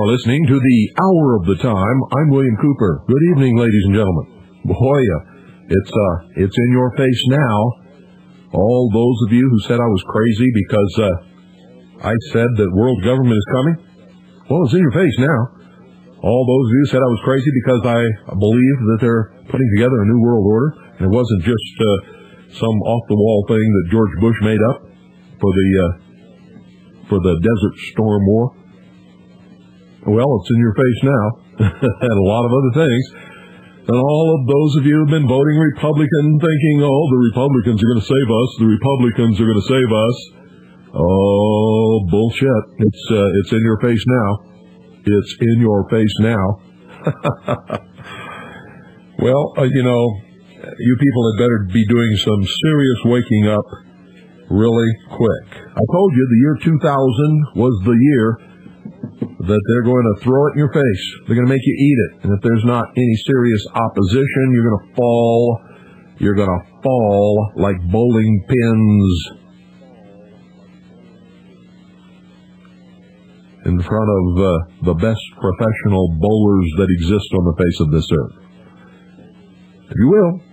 You're listening to the Hour of the Time. I'm William Cooper. Good evening, ladies and gentlemen. Boy, uh, it's uh, it's in your face now. All those of you who said I was crazy because uh, I said that world government is coming. Well, it's in your face now. All those of you said I was crazy because I believe that they're putting together a new world order, and it wasn't just uh, some off-the-wall thing that George Bush made up for the uh, for the Desert Storm War. Well, it's in your face now, and a lot of other things. And all of those of you who've been voting Republican thinking, oh, the Republicans are going to save us, the Republicans are going to save us. Oh, bullshit. It's, uh, it's in your face now. It's in your face now. well, uh, you know, you people had better be doing some serious waking up really quick. I told you the year 2000 was the year that they're going to throw it in your face. They're going to make you eat it. And if there's not any serious opposition, you're going to fall. You're going to fall like bowling pins in front of uh, the best professional bowlers that exist on the face of this earth. If you will.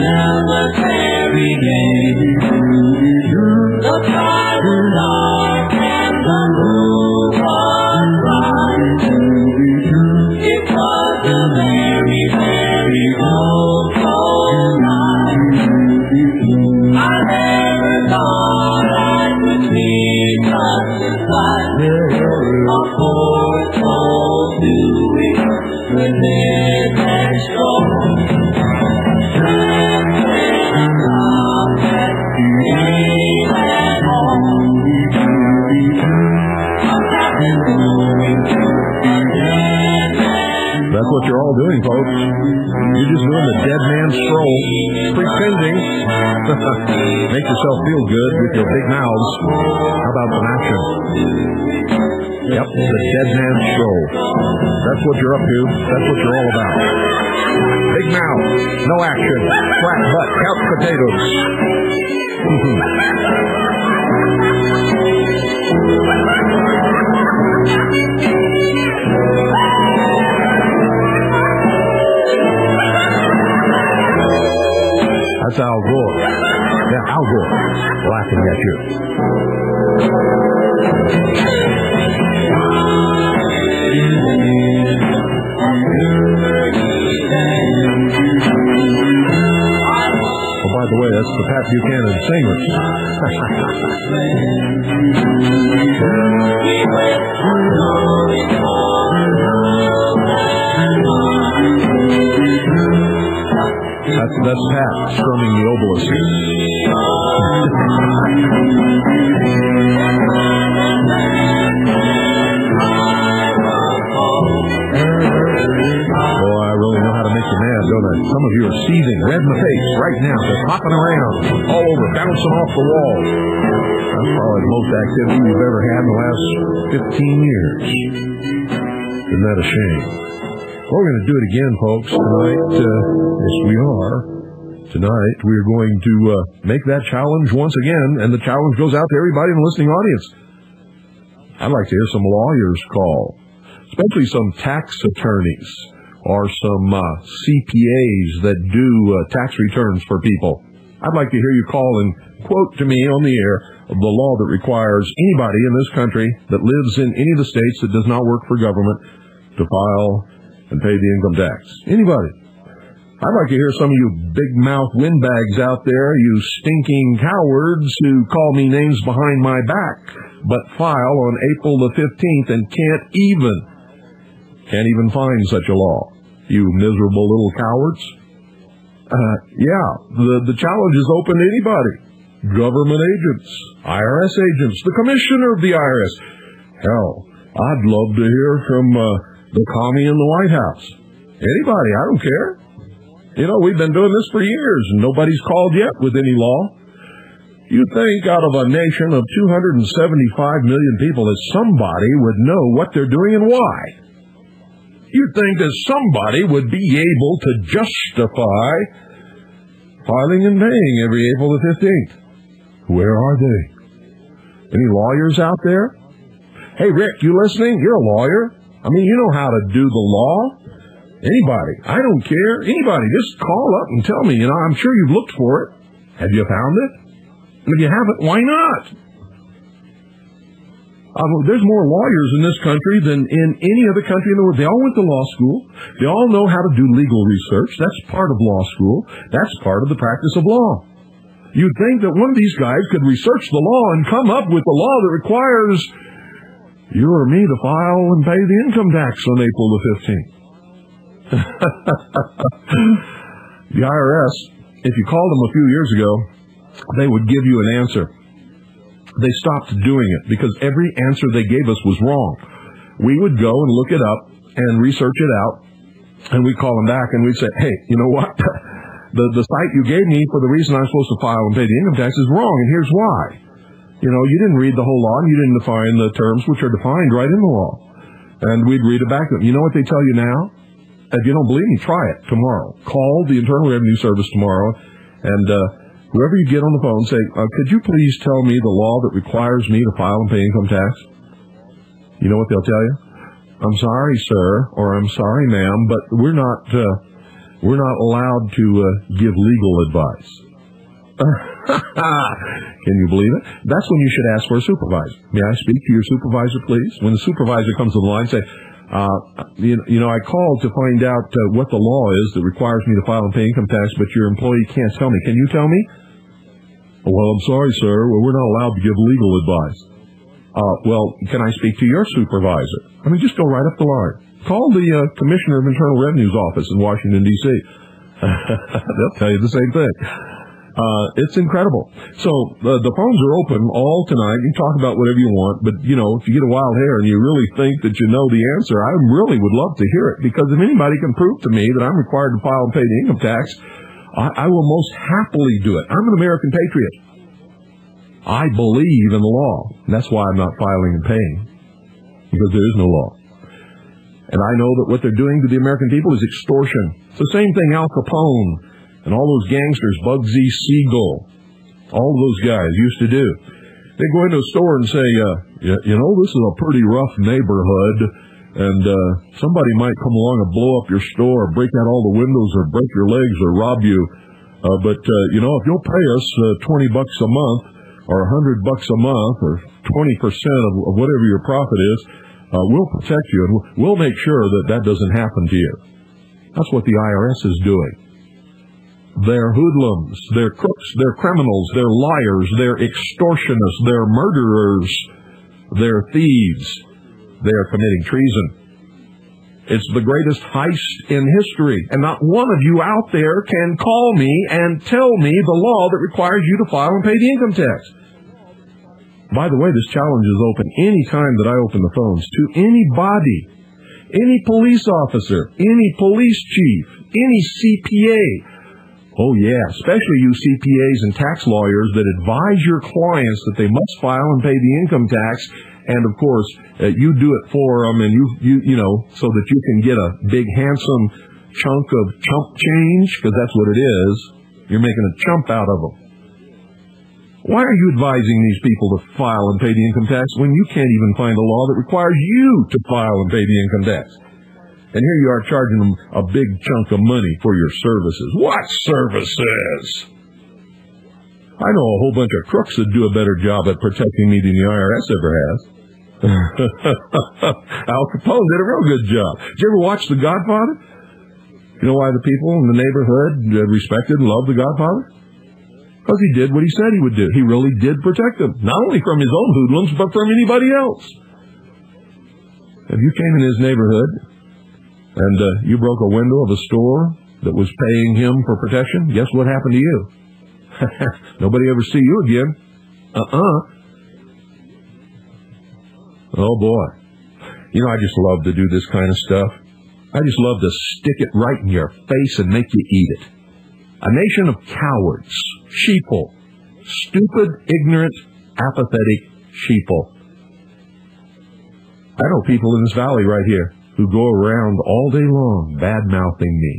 The cemetery game. Make yourself feel good with your big mouths. How about some action? Yep, the dead man Show. That's what you're up to. That's what you're all about. Big mouth, no action, flat butt, couch potatoes. That's Al Gore. Yeah, Al Gore laughing at you. Oh, by the way, that's the Pat Buchanan That's, that's Pat strumming the obelisk. Boy, I really know how to make you mad, don't I? Some of you are seething, red in the face right now. They're hopping around all over, bouncing off the wall. That's probably the most activity we've ever had in the last 15 years. Isn't that a shame? We're going to do it again, folks, tonight. Uh, yes, we are. Tonight, we are going to uh, make that challenge once again, and the challenge goes out to everybody in the listening audience. I'd like to hear some lawyers call, especially some tax attorneys or some uh, CPAs that do uh, tax returns for people. I'd like to hear you call and quote to me on the air the law that requires anybody in this country that lives in any of the states that does not work for government to file and pay the income tax. Anybody. I'd like to hear some of you big mouth windbags out there, you stinking cowards who call me names behind my back, but file on April the 15th and can't even, can't even find such a law. You miserable little cowards. Uh, yeah, the, the challenge is open to anybody. Government agents, IRS agents, the commissioner of the IRS. Hell, I'd love to hear from uh, the commie in the White House. Anybody, I don't care. You know, we've been doing this for years, and nobody's called yet with any law. You'd think out of a nation of 275 million people that somebody would know what they're doing and why. You'd think that somebody would be able to justify filing and paying every April the 15th. Where are they? Any lawyers out there? Hey, Rick, you listening? You're a lawyer. I mean, you know how to do the law. Anybody. I don't care. Anybody. Just call up and tell me. You know, I'm sure you've looked for it. Have you found it? If you haven't, why not? Um, there's more lawyers in this country than in any other country in the world. They all went to law school. They all know how to do legal research. That's part of law school. That's part of the practice of law. You'd think that one of these guys could research the law and come up with a law that requires you or me to file and pay the income tax on April the 15th. the IRS, if you called them a few years ago, they would give you an answer. They stopped doing it because every answer they gave us was wrong. We would go and look it up and research it out, and we'd call them back and we'd say, hey, you know what? the, the cite you gave me for the reason I'm supposed to file and pay the income tax is wrong, and here's why. You know, you didn't read the whole law, and you didn't define the terms which are defined right in the law. And we'd read it back to them. You know what they tell you now? If you don't believe me, try it tomorrow. Call the Internal Revenue Service tomorrow, and uh, whoever you get on the phone, say, uh, could you please tell me the law that requires me to file and pay income tax? You know what they'll tell you? I'm sorry, sir, or I'm sorry, ma'am, but we're not uh, we're not allowed to uh, give legal advice. Can you believe it? That's when you should ask for a supervisor. May I speak to your supervisor, please? When the supervisor comes to the line, say, uh, you, you know, I called to find out uh, what the law is that requires me to file and pay income tax, but your employee can't tell me. Can you tell me? Well, I'm sorry, sir. Well, we're not allowed to give legal advice. Uh, well, can I speak to your supervisor? I mean, just go right up the line. Call the uh, Commissioner of Internal Revenue's office in Washington, D.C. They'll tell you the same thing. Uh, it's incredible. So uh, the phones are open all tonight. You talk about whatever you want, but you know, if you get a wild hair and you really think that you know the answer, I really would love to hear it because if anybody can prove to me that I'm required to file and pay the income tax, I, I will most happily do it. I'm an American patriot. I believe in the law. And that's why I'm not filing and paying because there is no law. And I know that what they're doing to the American people is extortion. It's the same thing Al Capone and all those gangsters, Bugsy Siegel, all those guys used to do. They go into a store and say, uh, you, know, this is a pretty rough neighborhood, and uh, somebody might come along and blow up your store, or break out all the windows, or break your legs, or rob you. Uh, but uh, you know, if you'll pay us uh, twenty bucks a month, or a hundred bucks a month, or twenty percent of, of whatever your profit is, uh, we'll protect you, and we'll make sure that that doesn't happen to you. That's what the IRS is doing. They're hoodlums, they're crooks, they're criminals, they're liars, they're extortionists, they're murderers, they're thieves, they're committing treason. It's the greatest heist in history, and not one of you out there can call me and tell me the law that requires you to file and pay the income tax. By the way, this challenge is open any time that I open the phones to anybody, any police officer, any police chief, any CPA, Oh yeah, especially you CPAs and tax lawyers that advise your clients that they must file and pay the income tax, and of course uh, you do it for them, and you you you know so that you can get a big handsome chunk of chump change because that's what it is. You're making a chump out of them. Why are you advising these people to file and pay the income tax when you can't even find a law that requires you to file and pay the income tax? And here you are charging them a big chunk of money for your services. What services? I know a whole bunch of crooks that do a better job at protecting me than the IRS ever has. Al Capone did a real good job. Did you ever watch The Godfather? You know why the people in the neighborhood respected and loved The Godfather? Because he did what he said he would do. He really did protect them, not only from his own hoodlums, but from anybody else. If you came in his neighborhood and uh, you broke a window of a store that was paying him for protection, guess what happened to you? Nobody ever see you again. Uh-uh. Oh boy. You know, I just love to do this kind of stuff. I just love to stick it right in your face and make you eat it. A nation of cowards, sheeple, Stupid, ignorant, apathetic sheeple. I know people in this valley right here who go around all day long bad mouthing me.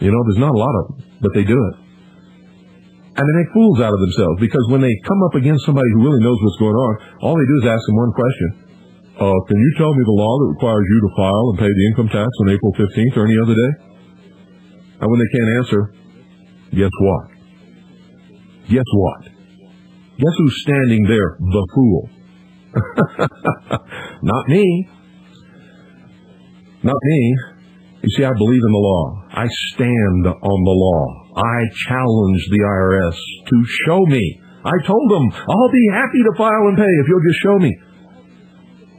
You know, there's not a lot of them, but they do it. And they make fools out of themselves because when they come up against somebody who really knows what's going on, all they do is ask them one question. Uh, can you tell me the law that requires you to file and pay the income tax on April 15th or any other day? And when they can't answer, guess what? Guess what? Guess who's standing there? The fool. Not me. Not me. You see, I believe in the law. I stand on the law. I challenge the IRS to show me. I told them, I'll be happy to file and pay if you'll just show me.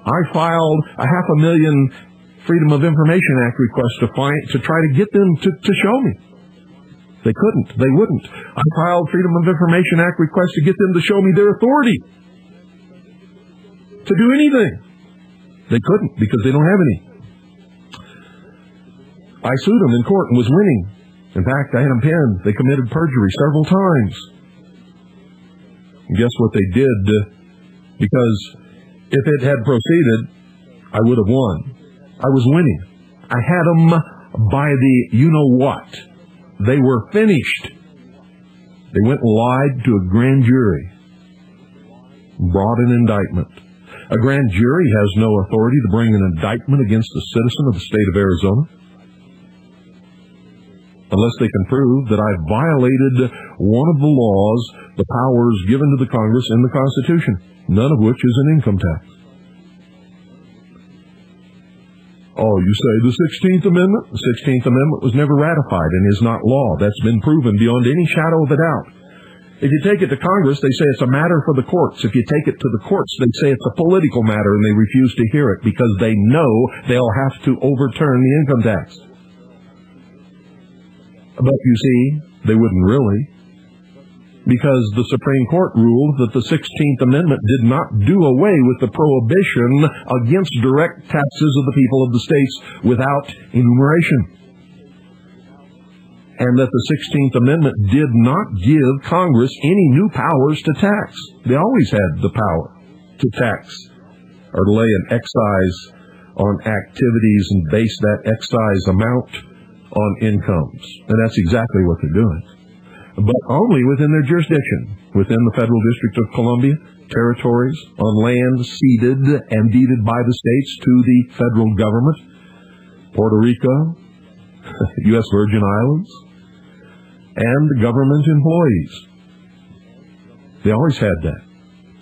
I filed a half a million Freedom of Information Act requests to find, to try to get them to, to show me. They couldn't. They wouldn't. I filed Freedom of Information Act requests to get them to show me their authority to do anything. They couldn't because they don't have any. I sued them in court and was winning. In fact, I had them pinned. They committed perjury several times. And guess what they did? Uh, because if it had proceeded, I would have won. I was winning. I had them by the you know what. They were finished. They went and lied to a grand jury, brought an indictment. A grand jury has no authority to bring an indictment against a citizen of the state of Arizona unless they can prove that I violated one of the laws, the powers given to the Congress in the Constitution, none of which is an income tax. Oh, you say the 16th Amendment? The 16th Amendment was never ratified and is not law. That's been proven beyond any shadow of a doubt. If you take it to Congress, they say it's a matter for the courts. If you take it to the courts, they say it's a political matter and they refuse to hear it because they know they'll have to overturn the income tax. But you see, they wouldn't really. Because the Supreme Court ruled that the 16th Amendment did not do away with the prohibition against direct taxes of the people of the states without enumeration. And that the 16th Amendment did not give Congress any new powers to tax. They always had the power to tax or to lay an excise on activities and base that excise amount on incomes. And that's exactly what they're doing. But only within their jurisdiction, within the Federal District of Columbia, territories on land ceded and deeded by the states to the federal government, Puerto Rico, U.S. Virgin Islands, and government employees. They always had that.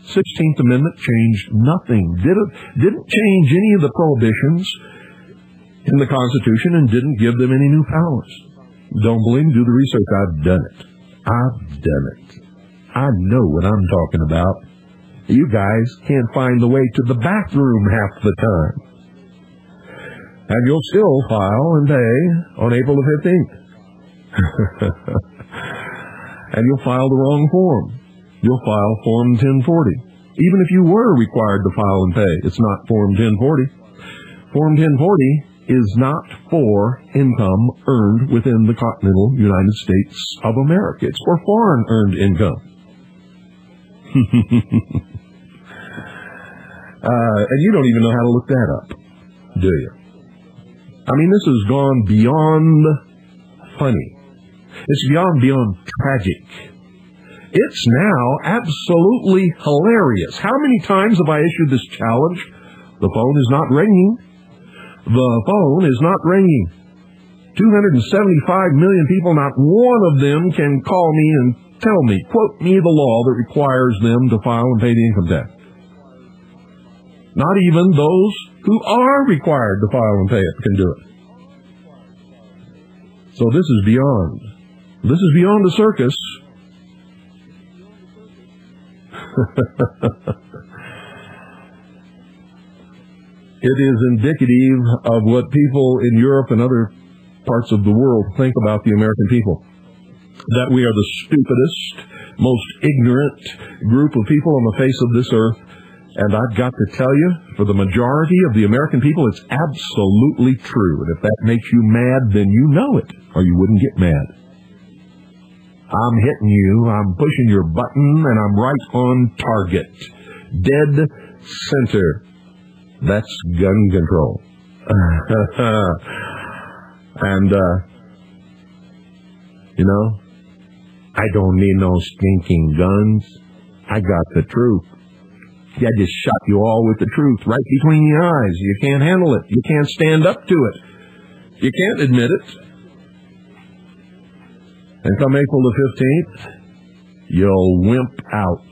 16th Amendment changed nothing. Didn't, didn't change any of the prohibitions in the Constitution and didn't give them any new powers. Don't believe me? Do the research. I've done it. I've done it. I know what I'm talking about. You guys can't find the way to the bathroom half the time. And you'll still file and pay on April the 15th. and you'll file the wrong form. You'll file Form 1040. Even if you were required to file and pay, it's not Form 1040. Form 1040 is not for income earned within the continental United States of America. It's for foreign earned income. uh, and you don't even know how to look that up, do you? I mean, this has gone beyond funny. It's beyond beyond tragic. It's now absolutely hilarious. How many times have I issued this challenge? The phone is not ringing. The phone is not ringing. 275 million people, not one of them can call me and tell me, quote me the law that requires them to file and pay the income tax. Not even those who are required to file and pay it can do it. So this is beyond. This is beyond the circus. It is indicative of what people in Europe and other parts of the world think about the American people. That we are the stupidest, most ignorant group of people on the face of this earth. And I've got to tell you, for the majority of the American people, it's absolutely true. And if that makes you mad, then you know it, or you wouldn't get mad. I'm hitting you, I'm pushing your button, and I'm right on target. Dead center. That's gun control. and, uh, you know, I don't need no stinking guns. I got the truth. I just shot you all with the truth right between the eyes. You can't handle it. You can't stand up to it. You can't admit it. And come April the 15th, you'll wimp out.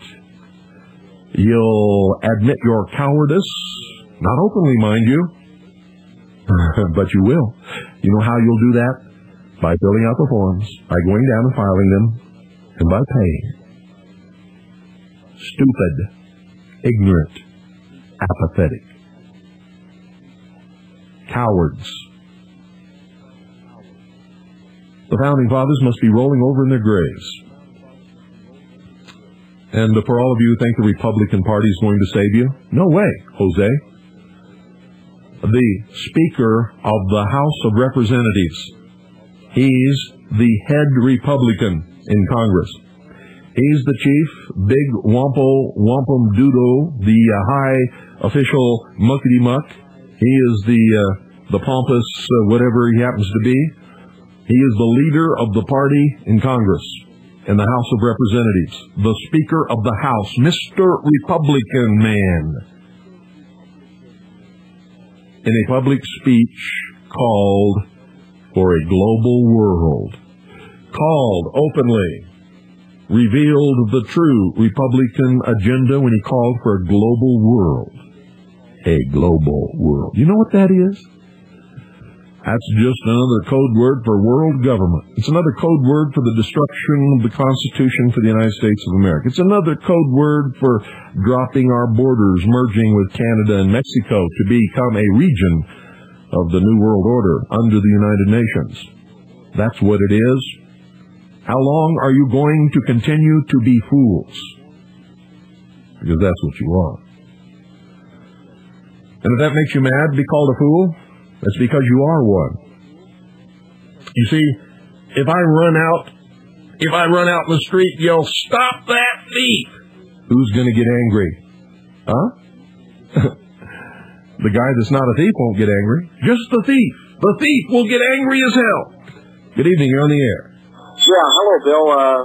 You'll admit your cowardice, not openly, mind you, but you will. You know how you'll do that? By filling out the forms, by going down and filing them, and by paying. Stupid ignorant, apathetic, cowards. The founding fathers must be rolling over in their graves. And for all of you who think the Republican Party is going to save you, no way, Jose. The Speaker of the House of Representatives, he's the head Republican in Congress. He's the chief, big wampo wampum doodle, the uh, high official muckety muck. He is the uh, the pompous uh, whatever he happens to be. He is the leader of the party in Congress, in the House of Representatives, the Speaker of the House, Mr. Republican man. In a public speech called for a global world, called openly revealed the true Republican agenda when he called for a global world. A global world. You know what that is? That's just another code word for world government. It's another code word for the destruction of the Constitution for the United States of America. It's another code word for dropping our borders, merging with Canada and Mexico to become a region of the New World Order under the United Nations. That's what it is. How long are you going to continue to be fools? Because that's what you are. And if that makes you mad be called a fool, that's because you are one. You see, if I run out, if I run out in the street, yell, stop that thief! Who's gonna get angry? Huh? the guy that's not a thief won't get angry. Just the thief. The thief will get angry as hell. Good evening, you're on the air. Yeah, hello, Bill. Uh,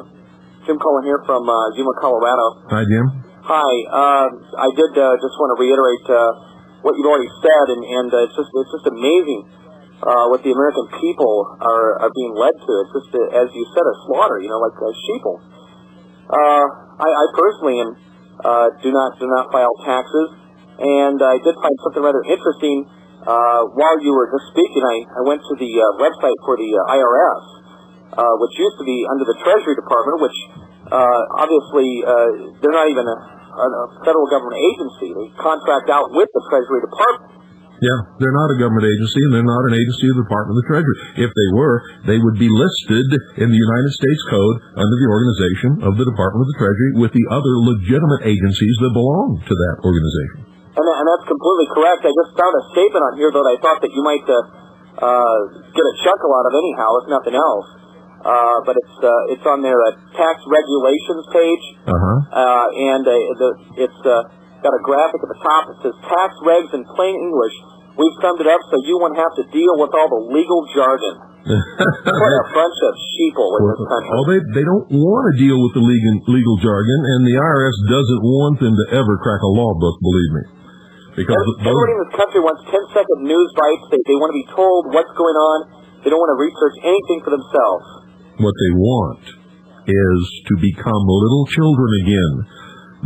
Jim calling here from uh, Yuma, Colorado. Hi, Jim. Hi. Uh, I did uh, just want to reiterate uh, what you've already said, and, and uh, it's just it's just amazing uh, what the American people are, are being led to. It's just, uh, as you said, a slaughter. You know, like uh, sheeple. Uh, I, I personally am uh, do not do not file taxes, and I did find something rather interesting uh, while you were just speaking. I, I went to the uh, website for the uh, IRS uh, which used to be under the Treasury Department, which uh, obviously uh, they're not even a, a federal government agency. They contract out with the Treasury Department. Yeah, they're not a government agency, and they're not an agency of the Department of the Treasury. If they were, they would be listed in the United States Code under the organization of the Department of the Treasury with the other legitimate agencies that belong to that organization. And, and that's completely correct. I just found a statement on here, though, that I thought that you might uh, uh, get a chuckle out of anyhow, if nothing else. Uh, but it's uh, it's on their uh, tax regulations page, Uh-huh. uh, and uh, the, it's uh, got a graphic at the top. It says tax regs in plain English. We've summed it up so you won't have to deal with all the legal jargon. What a bunch of sheeple in this country. Well, they, they don't want to deal with the legal, legal jargon, and the IRS doesn't want them to ever crack a law book, believe me. Because Everybody in this country wants 10 second news bites. They, they want to be told what's going on. They don't want to research anything for themselves. What they want is to become little children again.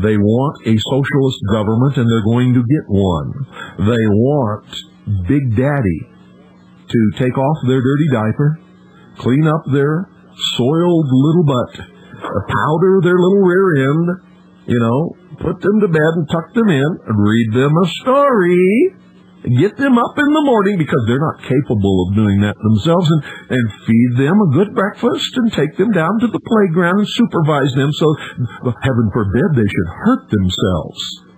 They want a socialist government, and they're going to get one. They want Big Daddy to take off their dirty diaper, clean up their soiled little butt, powder their little rear end, you know, put them to bed and tuck them in, and read them a story, get them up in the morning because they're not capable of doing that themselves, and, and feed them a good breakfast and take them down to the playground and supervise them so, heaven forbid, they should hurt themselves.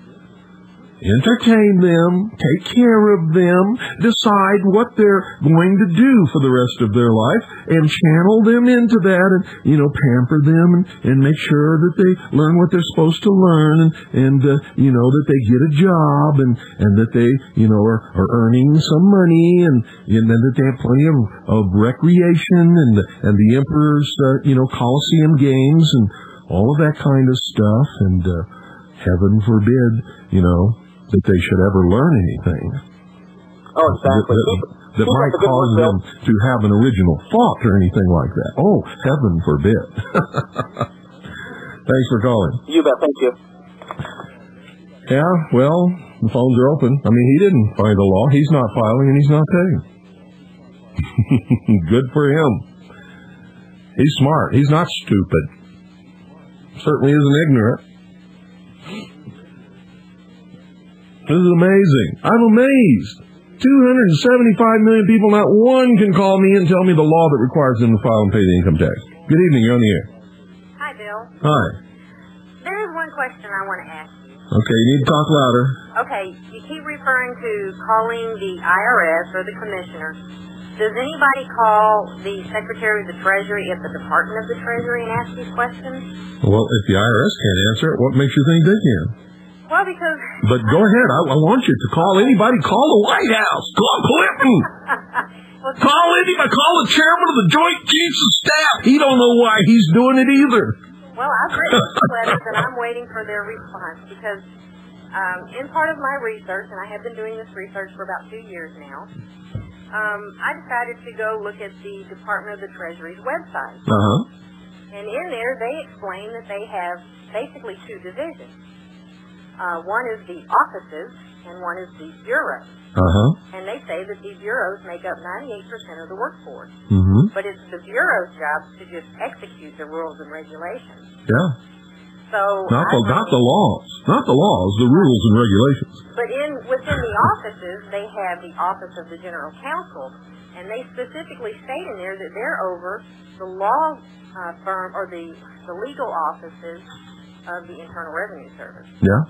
Entertain them, take care of them, decide what they're going to do for the rest of their life, and channel them into that, and you know, pamper them, and, and make sure that they learn what they're supposed to learn, and and uh, you know that they get a job, and and that they you know are, are earning some money, and and then that they have plenty of, of recreation, and and the emperor's uh, you know Colosseum games, and all of that kind of stuff, and. Uh, heaven forbid, you know, that they should ever learn anything Oh, exactly. that, that like might cause them to have an original thought or anything like that. Oh, heaven forbid. Thanks for calling. You bet. Thank you. Yeah, well, the phones are open. I mean, he didn't find a law. He's not filing and he's not paying. Good for him. He's smart. He's not stupid. Certainly isn't ignorant. This is amazing. I'm amazed. 275 million people, not one can call me and tell me the law that requires them to file and pay the income tax. Good evening, you're on the air. Hi, Bill. Hi. There is one question I want to ask you. Okay, you need to talk louder. Okay, you keep referring to calling the IRS or the commissioner. Does anybody call the Secretary of the Treasury at the Department of the Treasury and ask these questions? Well, if the IRS can't answer it, what makes you think they can? Well, because But go ahead. I, I want you to call anybody. Call the White House. Call Clinton. well, Call anybody. Call the chairman of the Joint Chiefs of Staff. He don't know why he's doing it either. Well, I've written letters and I'm waiting for their response because um, in part of my research, and I have been doing this research for about two years now, um, I decided to go look at the Department of the Treasury's website. Uh huh. And in there, they explain that they have basically two divisions. Uh, one is the offices, and one is the bureaus. Uh huh. And they say that the bureaus make up 98% of the workforce. Mm-hmm. But it's the bureau's job to just execute the rules and regulations. Yeah. So Not the not the laws. Not the laws. The rules and regulations. But in within the offices, they have the office of the general counsel, and they specifically state in there that they're over the law uh, firm or the the legal offices of the Internal Revenue Service. Yeah.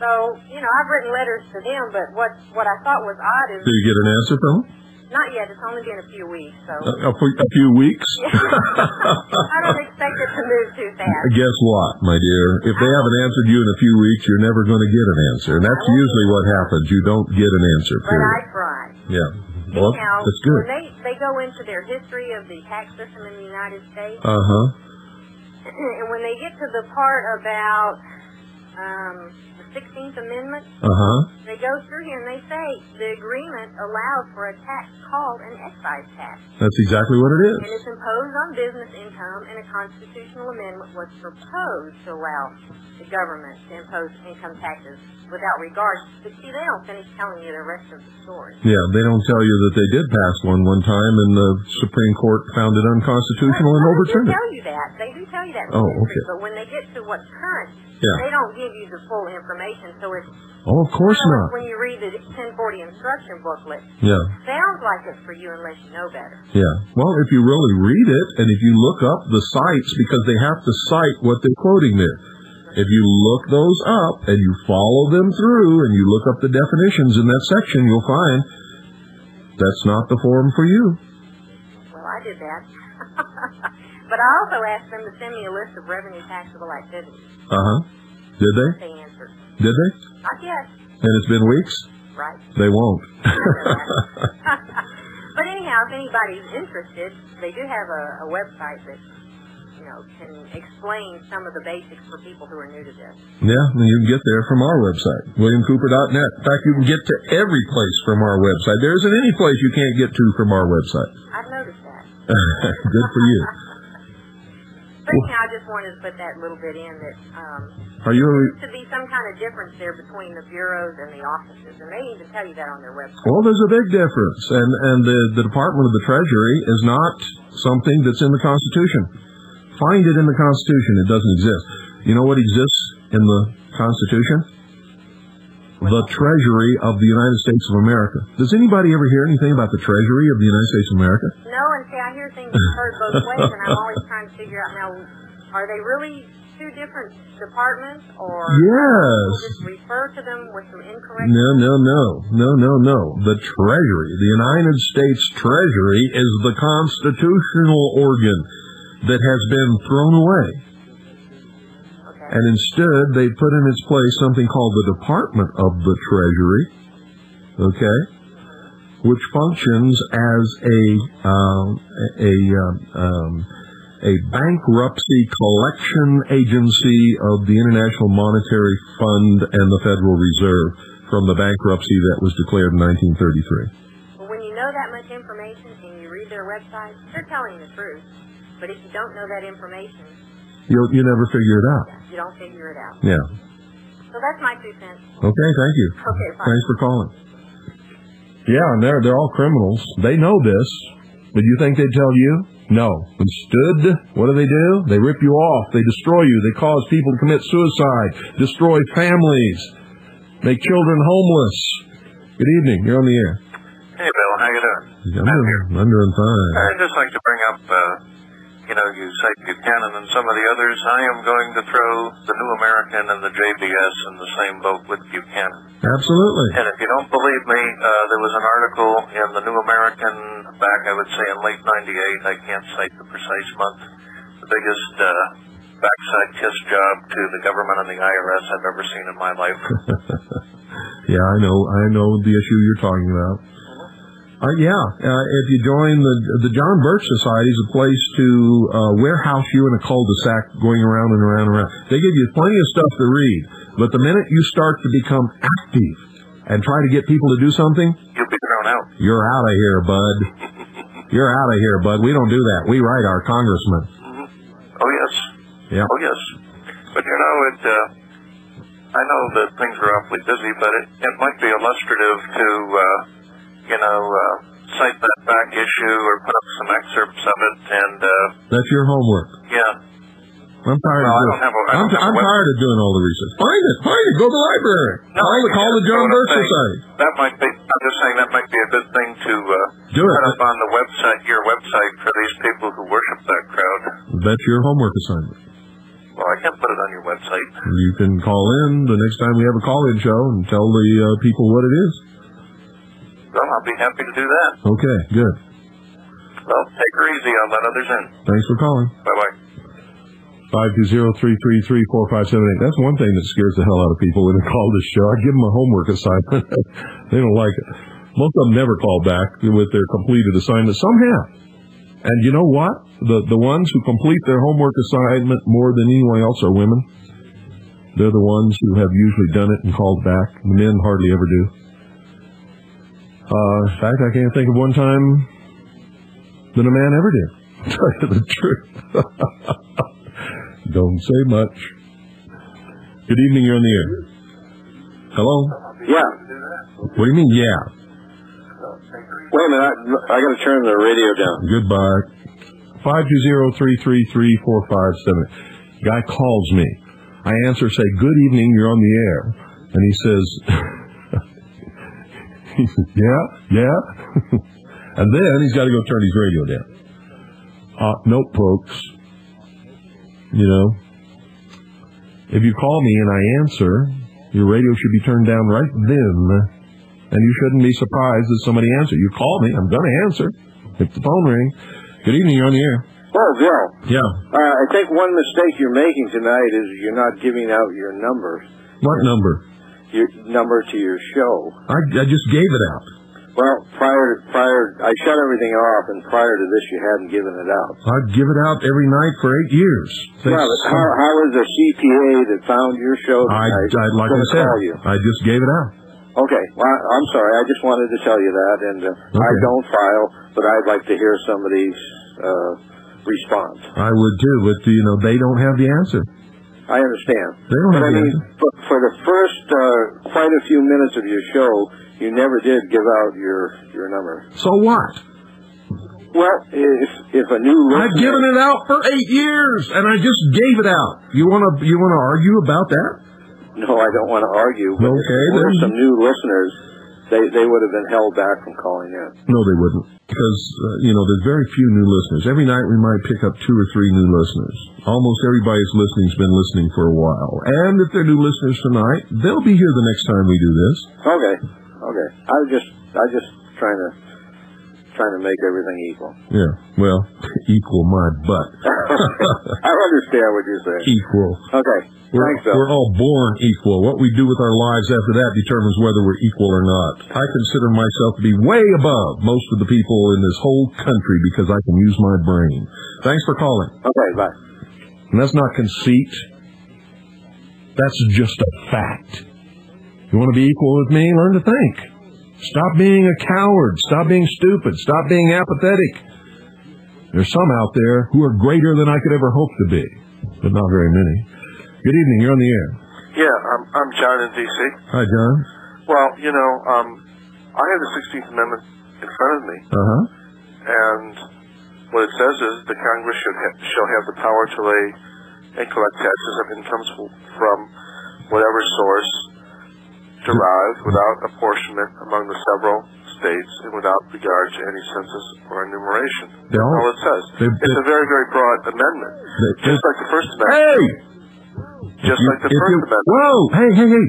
So you know, I've written letters to them, but what what I thought was odd is Did you get an answer from them? not yet. It's only been a few weeks, so A, a, few- a few weeks. I don't expect it to move too fast. Guess what, my dear? If they haven't answered you in a few weeks, you're never going to get an answer. And that's usually what happens. You don't get an answer, But I period. try. Yeah. Well, that's good. when they they go into their history of the tax system in the United States, Uh huh. and when they get to the part about um, 16th Amendment, Uh huh. they go through here and they say the agreement allows for a tax called an excise tax, That's exactly what it is. and it's imposed on business income, and a constitutional amendment was proposed to allow the government to impose income taxes without regard. But see, they don't finish telling you the rest of the story. Yeah, they don't tell you that they did pass one one time and the Supreme Court found it unconstitutional and overturned it. They do tell you that. They do tell you that. Oh, okay. But when they get to what's current, Yeah. they don't give you the full information. So it's Oh, of course kind of like not. when you read the 1040 instruction booklet. Yeah, Sounds like it's for you unless you know better. yeah. Well, if you really read it and if you look up the cites, because they have to cite what they're quoting there. If you look those up and you follow them through and you look up the definitions in that section, you'll find that's not the form for you. Well, I did that. but I also asked them to send me a list of revenue taxable activities. Uh huh. Did they? They answered. Did they? Not yet. And it's been weeks? Right. They won't. but anyhow, if anybody's interested, they do have a, a website that, you know, can explain some of the basics for people who are new to this. Yeah, and you can get there from our website, williamcooper.net. In fact, you can get to every place from our website. There isn't any place you can't get to from our website. I've noticed that. Good for you. Anyhow, I just wanted to put that little bit in that um, Are you? to be some kind of difference there between the bureaus and the offices, and they even tell you that on their website. Well, there's a big difference, and and the the Department of the Treasury is not something that's in the Constitution. Find it in the Constitution. It doesn't exist. You know what exists in the Constitution? The Treasury of the United States of America. Does anybody ever hear anything about the Treasury of the United States of America? No, and see, I hear things heard both ways, and I'm always trying to figure out now, are they really two different departments, or Yes. just refer to them with some incorrect? No, no, no, no, no, no. The Treasury, the United States Treasury, is the constitutional organ that has been thrown away. And instead, they put in its place something called the Department of the Treasury, okay, which functions as a um, a um, um, a bankruptcy collection agency of the International Monetary Fund and the Federal Reserve from the bankruptcy that was declared in 1933. Well, when you know that much information and you read their website, they're telling the truth. But if you don't know that information, You'll you never figure it out. You don't figure it out. Yeah. So that's my two cents. Okay. Thank you. Okay, fine. Thanks for calling. Yeah, and they're they're all criminals. They know this. But you think they'd tell you? No. Instead, what do they do? They rip you off. They destroy you. They cause people to commit suicide. Destroy families. Make children homeless. Good evening. You're on the air. Hey, Bill. How you doing? I'm Matt doing, I'm doing fine. I'd just like to bring up, uh, you know, you cite Buchanan and some of the others. I am going to throw the New American and the JBS in the same boat with Buchanan. Absolutely. And if you don't believe me, uh, there was an article in the New American back, I would say, in late 98. I can't cite the precise month. The biggest uh, backside kiss job to the government and the IRS I've ever seen in my life. Yeah, I know. I know the issue you're talking about. Uh, yeah, uh, if you join the the John Birch Society is a place to uh, warehouse you in a cul-de-sac, going around and around and around. They give you plenty of stuff to read, but the minute you start to become active and try to get people to do something, You'll be thrown out. you're out of here, bud. You're out of here, bud. We don't do that. We write our congressman. Oh yes. Yeah. Oh yes. But you know, it. Uh, I know that things are awfully busy, but it, it might be illustrative to, uh, you know, uh, cite that back issue or put up some excerpts of it. And uh, That's your homework. yeah, I'm tired Well, of I doing. don't have a- I I'm, have I'm tired of doing all the research. Find it. Find it. Go to the library. No, call the, call the John I'm Birch. Society. that might be. I'm just saying that might be a good thing to uh, Do it. put up on the website, your website, for these people who worship that crowd. That's your homework assignment. Well, I can't put it on your website. You can call in the next time we have a call-in show and tell the uh, people what it is. Well, I'll be happy to do that. Okay, good. Well, take her easy. I'll let others in. Thanks for calling. Bye bye. Five two zero three three three four five seven eight. That's one thing that scares the hell out of people when they call this show. I give them a homework assignment. they don't like it. Most of them never call back with their completed assignment. Some have. And you know what? The the ones who complete their homework assignment more than anyone else are women. They're the ones who have usually done it and called back. The men hardly ever do. Uh, in fact, I can't think of one time that a man ever did. Tell you the truth. Don't say much. Good evening, you're on the air. Hello? Yeah. What do you mean, yeah? Wait a minute. I, I got to turn the radio down. Goodbye. Five two zero three three three four five seven. Guy calls me. I answer, say, good evening, you're on the air. And he says yeah, yeah. and then he's got to go turn his radio down. Uh, nope, folks. You know, if you call me and I answer, your radio should be turned down right then. And you shouldn't be surprised that somebody answers. You call me, I'm going to answer. If the phone rings. Good evening, you're on the air. Oh, Bill. Yeah. Uh, I think one mistake you're making tonight is you're not giving out your numbers, What number? Your number to your show. I, I just gave it out. Well, prior to, prior, I shut everything off, and prior to this, you hadn't given it out. I'd give it out every night for eight years. Yeah, but how, how is a CPA that found your show I, tonight I, like I said, you? I just gave it out. Okay, well, I- I'm sorry. I just wanted to tell you that, and uh, I don't file, but I'd like to hear somebody's uh, response. I would too, but you know they don't have the answer. I understand. They don't But have I mean, for, for the first uh, quite a few minutes of your show, you never did give out your your number. So what? Well, if if a new listener, I've given it out for eight years, and I just gave it out. You want to you want to argue about that? no, I don't want to argue. But Okay, there then. some new listeners, they they would have been held back from calling in. No, they wouldn't. because uh, you know there's very few new listeners. Every night we might pick up two or three new listeners. Almost everybody's listening's been listening for a while, and if they're new listeners tonight, they'll be here the next time we do this. Okay, okay. I was just, I was just trying to, trying to make everything equal. Yeah, well, equal my butt. I understand what you're saying. Equal. Okay, We're, thanks, Bill. we're all born equal. What we do with our lives after that determines whether we're equal or not. I consider myself to be way above most of the people in this whole country because I can use my brain. Thanks for calling. Okay, bye. And that's not conceit. That's just a fact. You want to be equal with me? Learn to think. Stop being a coward. Stop being stupid. Stop being apathetic. There's some out there who are greater than I could ever hope to be, but not very many. Good evening. You're on the air. Yeah, I'm, I'm John in D.C. Hi, John. Well, you know, um, I have the 16th Amendment in front of me, Uh huh. and what it says is the Congress should ha- shall have the power to lay and collect taxes of incomes from whatever source derived without apportionment among the several states and without regard to any census or enumeration. They all- all it says. they- it's a very, very broad amendment. They- Just like the First Amendment. Hey! Just you- like the First you- Amendment. Whoa! Hey, hey, hey!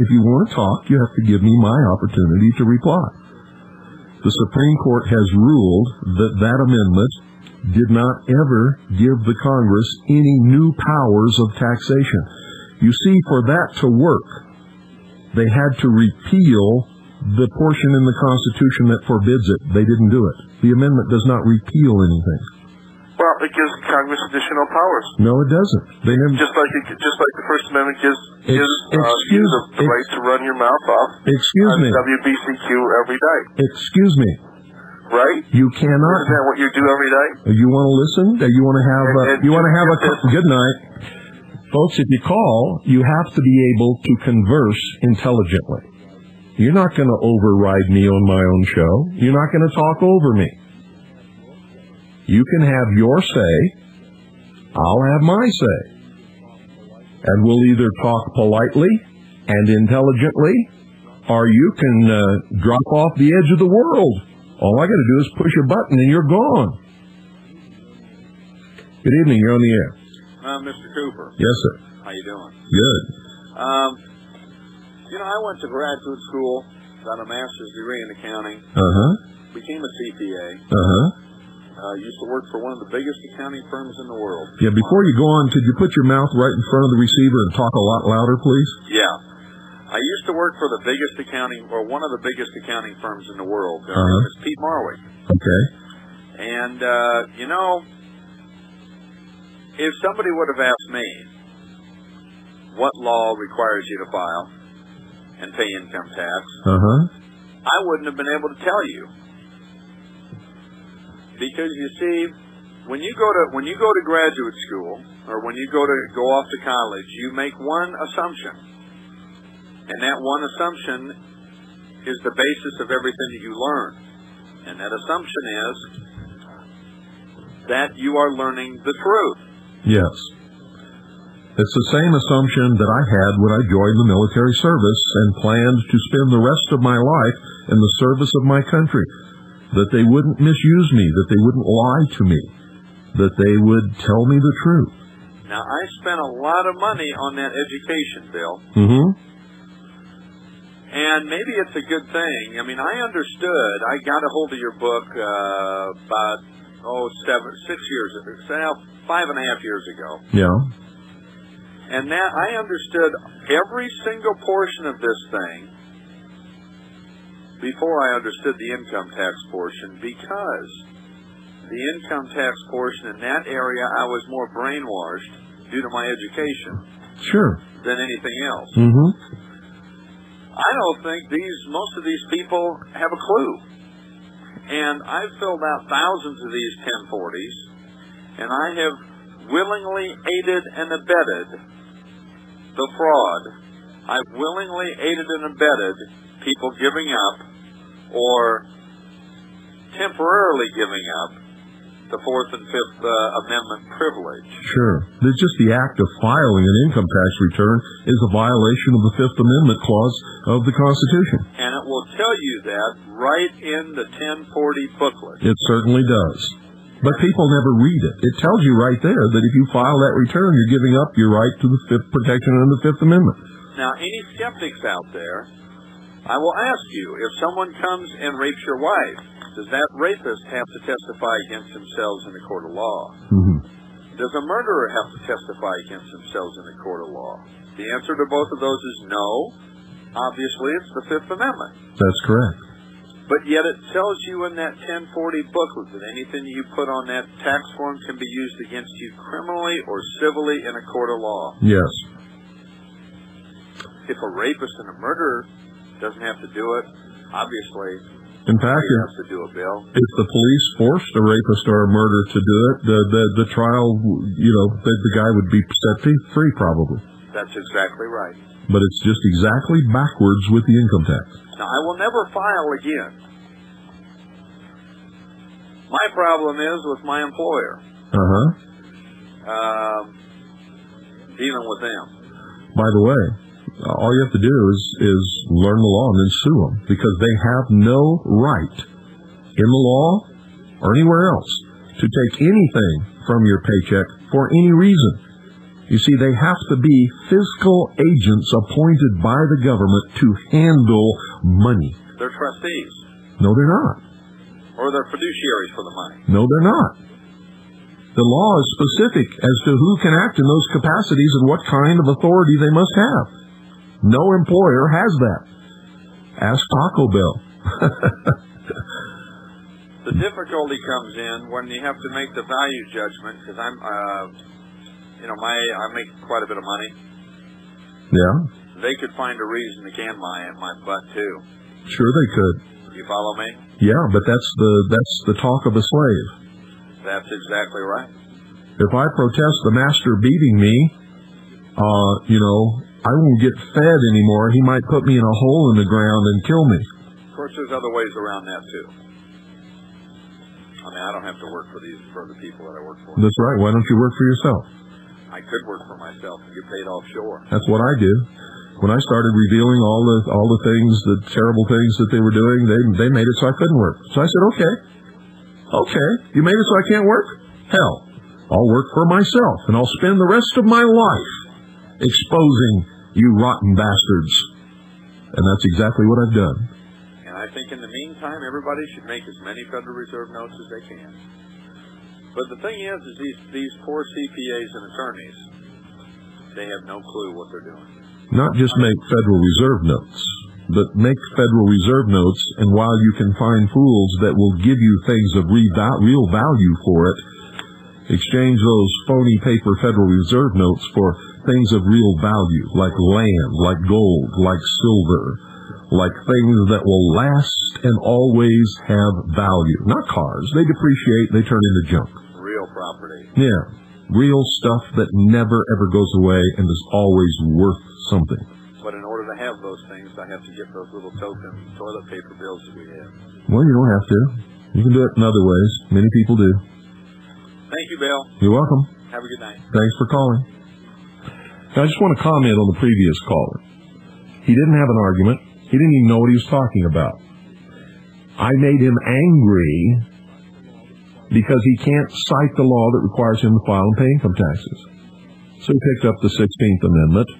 If you want to talk, you have to give me my opportunity to reply. The Supreme Court has ruled that that amendment did not ever give the Congress any new powers of taxation. You see, for that to work, they had to repeal the portion in the Constitution that forbids it. They didn't do it. The amendment does not repeal anything. Well, it gives Congress additional powers. No, it doesn't. They never. Just like it, just like the First Amendment gives Ex- gives uh, excuse- the, the ex- right to run your mouth off Excuse on me. WBCQ every day, Excuse me. right? You cannot. Isn't that what you do every day? You want to listen? You want to have? A, And- and you want to have a? just- Good night, folks. If you call, you have to be able to converse intelligently. You're not going to override me on my own show. You're not going to talk over me. You can have your say. I'll have my say. And we'll either talk politely and intelligently, or you can uh, drop off the edge of the world. All I got to do is push a button and you're gone. Good evening. You're on the air. Uh, Mr. Cooper, Yes, sir. how you doing? Good. Um, you know, I went to graduate school, got a master's degree in accounting, Uh huh. became a CPA, Uh huh. uh, used to work for one of the biggest accounting firms in the world. Yeah. Before you go on, could you put your mouth right in front of the receiver and talk a lot louder, please? Yeah. I used to work for the biggest accounting, or one of the biggest accounting firms in the world. Their Uh-huh. is Peat Marwick. Okay. And, uh, you know, if somebody would have asked me what law requires you to file and pay income tax, Uh huh. I wouldn't have been able to tell you. Because you see, when you go to when you go to graduate school or when you go to go off to college, you make one assumption. And that one assumption is the basis of everything that you learn. And that assumption is that you are learning the truth. Yes. It's the same assumption that I had when I joined the military service and planned to spend the rest of my life in the service of my country. That they wouldn't misuse me, that they wouldn't lie to me, that they would tell me the truth. Now I spent a lot of money on that education, Bill. Mm-hmm. And maybe it's a good thing. I mean, I understood. I got a hold of your book uh, about oh seven, six years ago, now five and a half years ago, Yeah. and that I understood every single portion of this thing before I understood the income tax portion because the income tax portion in that area I was more brainwashed due to my education Sure. than anything else. Mm-hmm. I don't think these most of these people have a clue. And I've filled out thousands of these 1040s, and I have willingly aided and abetted the fraud. I've willingly aided and abetted people giving up or temporarily giving up the Fourth and Fifth uh, Amendment privilege. Sure. There's just the act of filing an income tax return is a violation of the Fifth Amendment clause of the Constitution. And it will tell you that right in the 1040 booklet. It certainly does. But people never read it. It tells you right there that if you file that return, you're giving up your right to the fifth protection under the Fifth Amendment. Now, any skeptics out there, I will ask you, if someone comes and rapes your wife, does that rapist have to testify against themselves in a court of law? hmm Does a murderer have to testify against themselves in a court of law? The answer to both of those is no. Obviously, it's the Fifth Amendment. That's correct. But yet it tells you in that 1040 booklet that anything you put on that tax form can be used against you criminally or civilly in a court of law. Yes. If a rapist and a murderer doesn't have to do it, obviously In fact, if, to do it, Bill. if the police forced a rapist or a murderer to do it, the the, the trial, you know, the, the guy would be set free, probably. That's exactly right. But it's just exactly backwards with the income tax. Now, I will never file again. My problem is with my employer, Uh huh. um, dealing with them. By the way, all you have to do is is learn the law and then sue them because they have no right in the law or anywhere else to take anything from your paycheck for any reason. You see, they have to be fiscal agents appointed by the government to handle money. They're trustees, No, they're not. or they're fiduciaries for the money. No, they're not. The law is specific as to who can act in those capacities and what kind of authority they must have. No employer has that. Ask Taco Bell. The difficulty comes in when you have to make the value judgment because I'm, uh, you know, my I make quite a bit of money. Yeah, They could find a reason to can my my butt too. sure they could. You follow me? Yeah, but that's the that's the talk of a slave. That's exactly right. If I protest the master beating me, uh, you know, I won't get fed anymore. He might put me in a hole in the ground and kill me. Of course, there's other ways around that too. I mean, I don't have to work for these for the people that I work for. That's right. Why don't you work for yourself? I could work for myself and get paid offshore. That's what I do. When I started revealing all the all the things, the terrible things that they were doing, they they made it so I couldn't work. So I said, okay, okay, you made it so I can't work. Hell, I'll work for myself, and I'll spend the rest of my life exposing you rotten bastards. And that's exactly what I've done. And I think in the meantime, everybody should make as many Federal Reserve notes as they can. But the thing is, is these these poor CPAs and attorneys, they have no clue what they're doing. Not just make Federal Reserve notes, but make Federal Reserve notes, and while you can find fools that will give you things of re- real value for it, exchange those phony paper Federal Reserve notes for things of real value, like land, like gold, like silver, like things that will last and always have value. Not cars. They depreciate, they turn into junk. Real property. Yeah. Real stuff that never ever goes away and is always worth something. But in order to have those things, I have to get those little token toilet paper bills that we have. Well, you don't have to. You can do it in other ways. Many people do. Thank you, Bill. You're welcome. Have a good night. Thanks for calling. Now, I just want to comment on the previous caller. He didn't have an argument. He didn't even know what he was talking about. I made him angry because he can't cite the law that requires him to file and pay income taxes. So he picked up the 16th Amendment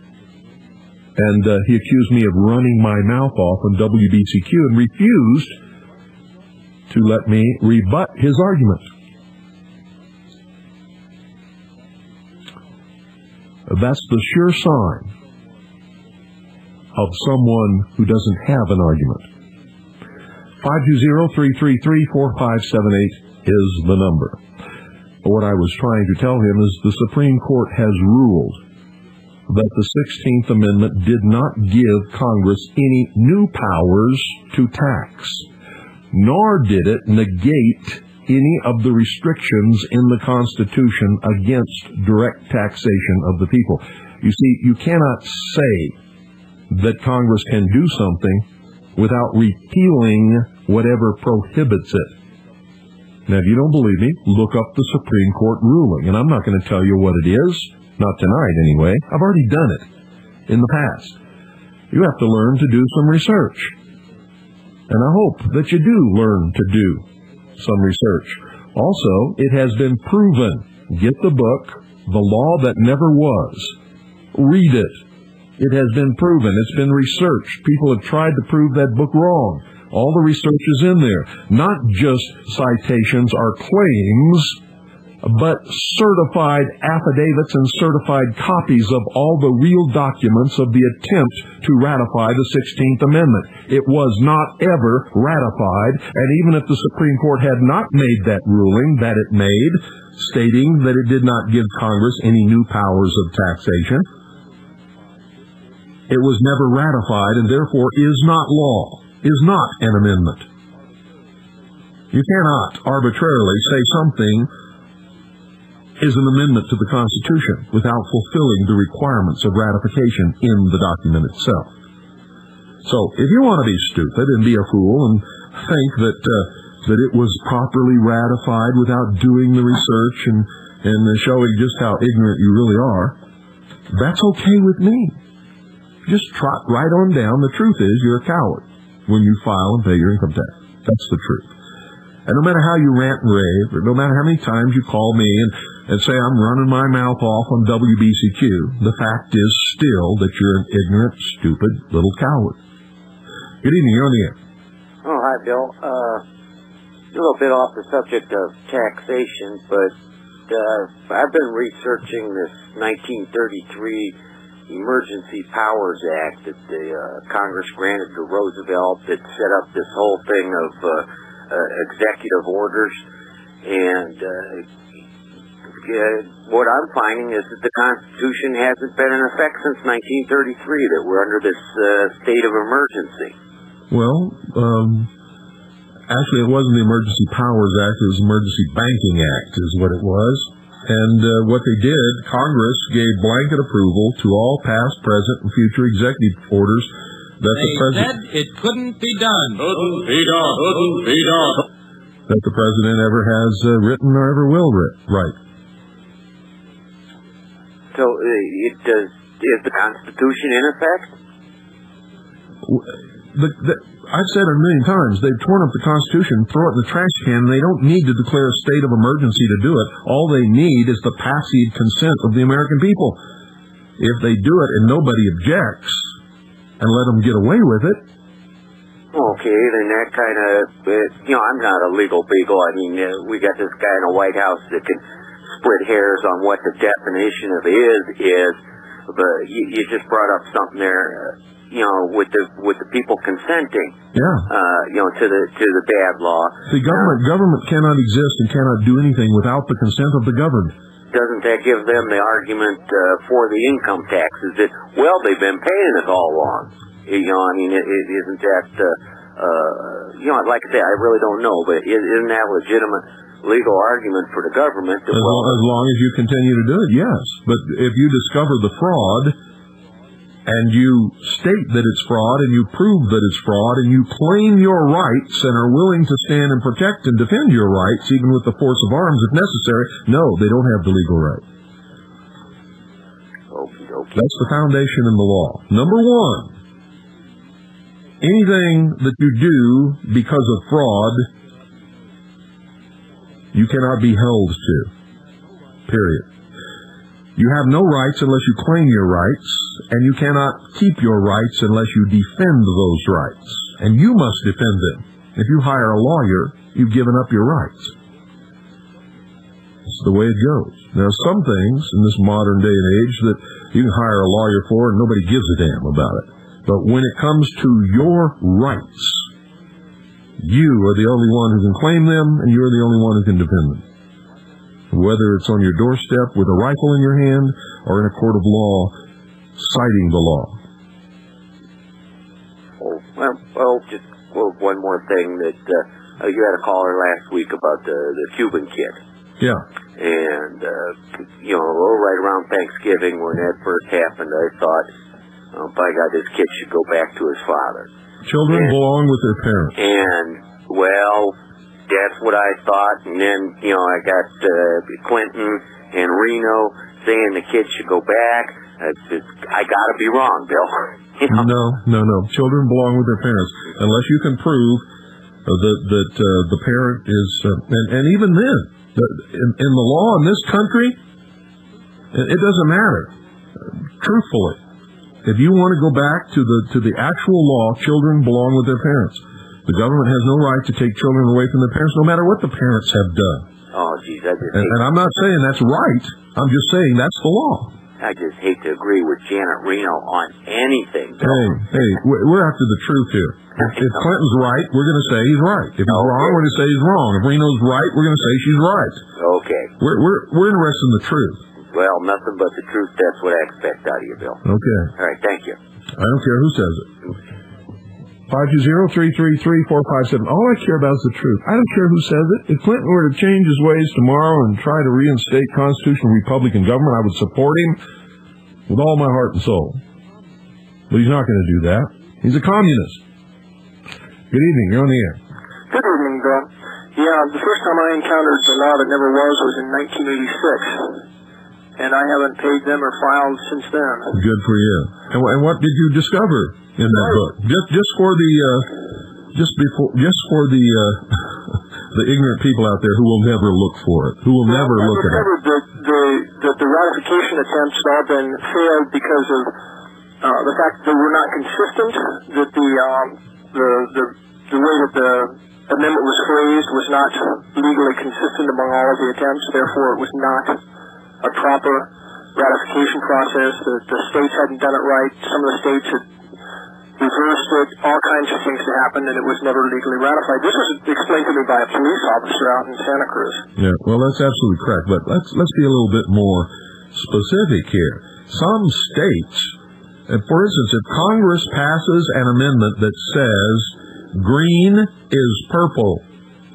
and uh, he accused me of running my mouth off on WBCQ and refused to let me rebut his argument. That's the sure sign of someone who doesn't have an argument. 520-333-4578 is the number. What I was trying to tell him is the Supreme Court has ruled that the 16th Amendment did not give Congress any new powers to tax, nor did it negate any of the restrictions in the Constitution against direct taxation of the people. You see, you cannot say that Congress can do something without repealing whatever prohibits it. Now, if you don't believe me, look up the Supreme Court ruling, and I'm not going to tell you what it is, not tonight anyway. I've already done it in the past. You have to learn to do some research. And I hope that you do learn to do some research. Also, it has been proven. Get the book, The Law That Never Was. Read it. It has been proven. It's been researched. People have tried to prove that book wrong. All the research is in there. Not just citations or claims, but certified affidavits and certified copies of all the real documents of the attempt to ratify the 16th Amendment. It was not ever ratified, and even if the Supreme Court had not made that ruling that it made, stating that it did not give Congress any new powers of taxation, it was never ratified and therefore is not law, is not an amendment. You cannot arbitrarily say something is an amendment to the Constitution without fulfilling the requirements of ratification in the document itself. So, if you want to be stupid and be a fool and think that uh, that it was properly ratified without doing the research and and showing just how ignorant you really are, that's okay with me. Just trot right on down. The truth is, you're a coward when you file and pay your income tax. That's the truth. And no matter how you rant and rave, or no matter how many times you call me and, and say I'm running my mouth off on WBCQ, the fact is still that you're an ignorant, stupid little coward. Good evening, you're on the air. Oh, hi, Bill. Uh, a little bit off the subject of taxation, but uh, I've been researching this 1933 Emergency Powers Act that the uh, Congress granted to Roosevelt that set up this whole thing of uh, uh, executive orders. And uh, uh, what I'm finding is that the Constitution hasn't been in effect since 1933, that we're under this uh, state of emergency. Well, um, actually, it wasn't the Emergency Powers Act; it was the Emergency Banking Act, is what it was. And uh, what they did, Congress gave blanket approval to all past, present, and future executive orders that the They president said it couldn't be done. Couldn't be done. Couldn't be done. that the president ever has uh, written or ever will writ. So uh, it does, is the Constitution in effect? The, the, I've said it a million times. They've torn up the Constitution, throw it in the trash can. They don't need to declare a state of emergency to do it. All they need is the passive consent of the American people. If they do it and nobody objects, and let them get away with it, Okay, then that kind of, uh, you know, I'm not a legal beagle. I mean, uh, we got this guy in the White House that can split hairs on what the definition of is is. But you, you just brought up something there, uh, you know, with the with the people consenting, yeah. uh, you know, to the to the bad law. The government government cannot exist and cannot do anything without the consent of the governed. Doesn't that give them the argument uh, for the income taxes that well they've been paying us all along? You know, I mean, it, it isn't that, uh, uh, you know, like I say, I really don't know, but is, isn't that legitimate legal argument for the government? As, well, long, as long as you continue to do it, yes. But if you discover the fraud and you state that it's fraud and you prove that it's fraud and you claim your rights and are willing to stand and protect and defend your rights, even with the force of arms if necessary, no, they don't have the legal right. okay, okay. That's the foundation in the law. Number one, anything that you do because of fraud, you cannot be held to. Period. You have no rights unless you claim your rights, and you cannot keep your rights unless you defend those rights. And you must defend them. If you hire a lawyer, you've given up your rights. It's the way it goes. Are some things in this modern day and age that you can hire a lawyer for and nobody gives a damn about it. But when it comes to your rights, you are the only one who can claim them and you're the only one who can defend them. Whether it's on your doorstep with a rifle in your hand or in a court of law citing the law. Oh, well, well, just well, one more thing that uh, uh, you had a caller last week about the the Cuban kid. Yeah. And, uh, you know, right around Thanksgiving when that first happened, I thought, oh, by God, this kid should go back to his father. Children Yeah. belong with their parents. And, well, that's what I thought. And then, you know, I got uh, Clinton and Reno saying the kids should go back. It's, I gotta be wrong, Bill. No, no, no. Children belong with their parents unless you can prove uh, that that uh, the parent is, uh, and, and even then, the, in, in the law in this country, it doesn't matter. Truthfully, if you want to go back to the to the actual law, children belong with their parents. The government has no right to take children away from their parents, no matter what the parents have done. Oh, geez, I just And, and I'm not saying that's right. I'm just saying that's the law. I just hate to agree with Janet Reno on anything. Hey, hey, we're we're after the truth here. If, if Clinton's right, we're going to say he's right. If he's wrong, we're going to say he's wrong. If Reno's right, we're going to say she's right. Okay. We're we're we're interested in the truth. Well, nothing but the truth. That's what I expect out of you, Bill. Okay. All right, thank you. I don't care who says it. Five two zero three three three four five seven. All I care about is the truth. I don't care who says it. If Clinton were to change his ways tomorrow and try to reinstate constitutional Republican government, I would support him with all my heart and soul. But he's not going to do that. He's a communist. Good evening. You're on the air. Good evening, Bill. Yeah, the first time I encountered the law that never was was in 1986, and I haven't paid them or filed since then. Good for you. And, and what did you discover in that book? Just just for the uh, just before just for the uh, the ignorant people out there who will never look for it, who will never I look at it. discovered that the that the ratification attempts have all been failed because of uh, the fact that they were not consistent. That the um, the the the way that the amendment was phrased was not legally consistent among all of the attempts. Therefore, it was not a proper ratification process. The, the states hadn't done it right. Some of the states had reversed it. All kinds of things had happened, and it was never legally ratified. This was explained to me by a police officer out in Santa Cruz. Yeah, well, that's absolutely correct. But let's let's be a little bit more specific here. Some states, uh, for instance, if Congress passes an amendment that says green is purple,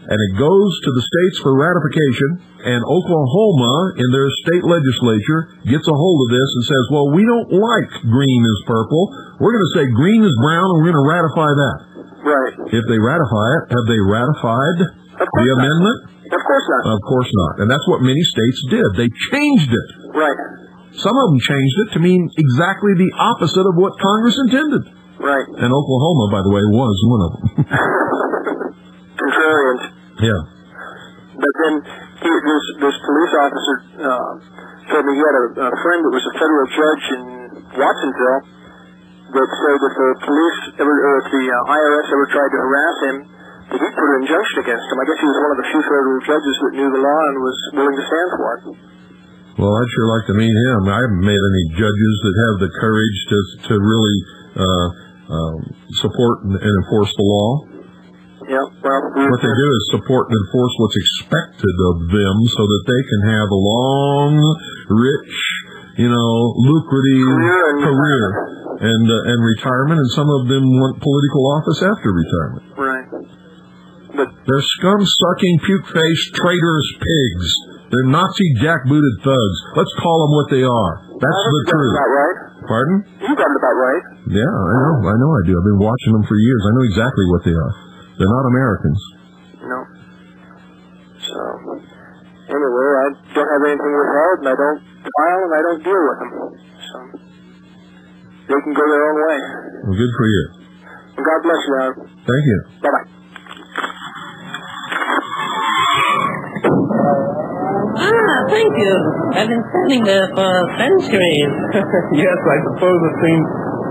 and it goes to the states for ratification, and Oklahoma, in their state legislature, gets a hold of this and says, well, we don't like green is purple. We're going to say green is brown, and we're going to ratify that. Right. If they ratify it, have they ratified the not. amendment? Of course not. Of course not. And that's what many states did. They changed it. Right. Some of them changed it to mean exactly the opposite of what Congress intended. Right. And Oklahoma, by the way, was one of them. Contrarians. yeah. But then he, this this police officer uh, told me he had a, a friend that was a federal judge in Watsonville that said if the police ever or if the uh, IRS ever tried to harass him, that he'd put an injunction against him. I guess he was one of the few federal judges that knew the law and was willing to stand for it. Well, I'd sure like to meet him. I haven't met any judges that have the courage to to really uh, um, support and, and enforce the law. Yeah. Well, What they do is support and enforce what's expected of them so that they can have a long, rich, you know, lucrative Career and career and, uh, and retirement, and some of them want political office after retirement. right. But They're scum-sucking, puke-faced, traitorous pigs. They're Nazi jackbooted thugs. Let's call them what they are. That's the you got it truth. right. Pardon? You got it about right. Yeah, I know. I know I do. I've been watching them for years. I know exactly what they are. They're not Americans. No. So, anyway, I don't have anything withheld, and I don't file, and I don't deal with them. So, they can go their own way. Well, good for you. And God bless you, Aaron. Thank you. Bye bye. Ah, thank you. I've been standing there for centuries. yes, I suppose it seems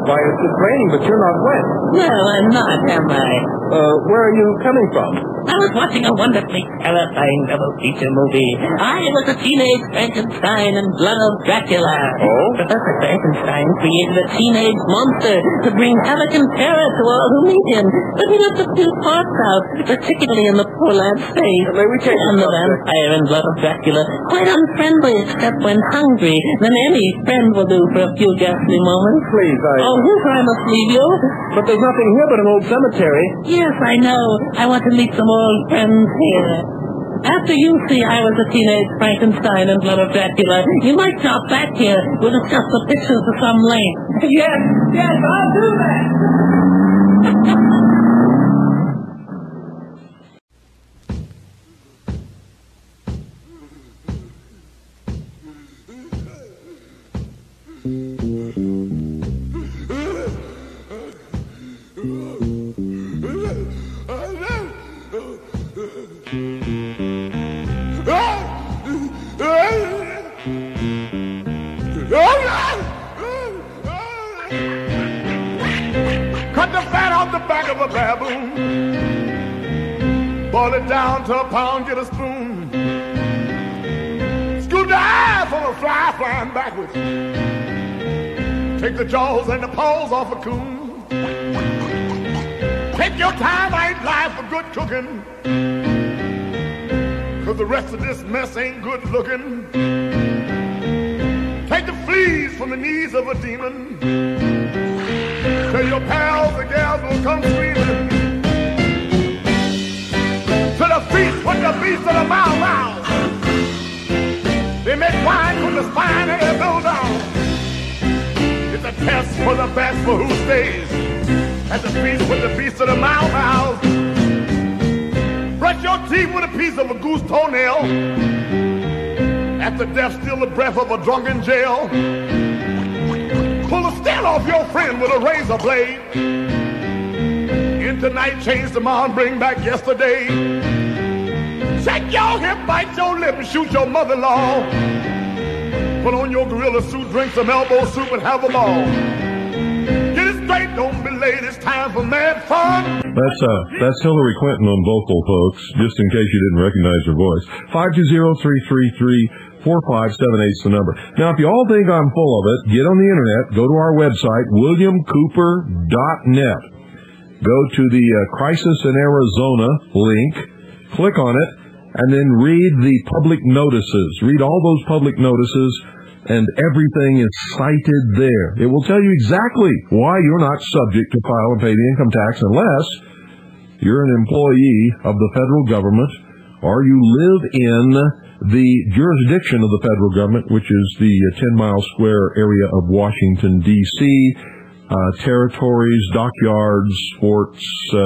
why it's just raining, but you're not wet. no, I'm not, am I? Uh, where are you coming from? I was watching a wonderfully terrifying double feature movie. I was a teenage Frankenstein and Blood of Dracula. Oh? Professor Frankenstein created a teenage monster to bring havoc and terror to all who meet him. But he left a few parts out, particularly in the poor lad's face. May we take and the vampire in Blood of Dracula, quite unfriendly except when hungry. Then any friend will do for a few ghastly moments. Please, I... Oh, Hoover, I must leave you. But there's nothing here but an old cemetery. Yes, I know. I want to meet some old friends here. After you see I was a teenage Frankenstein and Blood of Dracula, you might drop back here. We'll discuss the pictures of some length. Yes, yes, I'll do that. Jaws and the paws off a coon. Take your time, I ain't live for good cooking. Cause the rest of this mess ain't good looking. Take the fleas from the knees of a demon. Tell your pals and gals will come screaming. To the feast with the beast of the Mau Mau. They make wine from the spine and they build It's test for the best for who stays. At the feast with the beast of the Mau Mau. Brush your teeth with a piece of a goose toenail. At the death, steal the breath of a drunken jail. Pull the skin off your friend with a razor blade. In tonight, change tomorrow, and bring back yesterday. Shake your hip, bite your lip, and shoot your mother-in-law. Put on your gorilla suit, drink some elbow soup, and have a ball. Get it straight, don't be late, it's time for mad fun. That's uh, that's Hillary Clinton on vocal, folks. Just in case you didn't recognize her voice. Five two zero three three three four five seven is the number. Now, if you all think I'm full of it, get on the internet, go to our website, williamcooper.net. Go to the uh, Crisis in Arizona link, click on it, and then read the public notices. Read all those public notices, and everything is cited there. It will tell you exactly why you're not subject to file and pay the income tax unless you're an employee of the federal government or you live in the jurisdiction of the federal government, which is the uh, 10 mile square area of Washington, D.C., uh, territories, dockyards, forts, uh,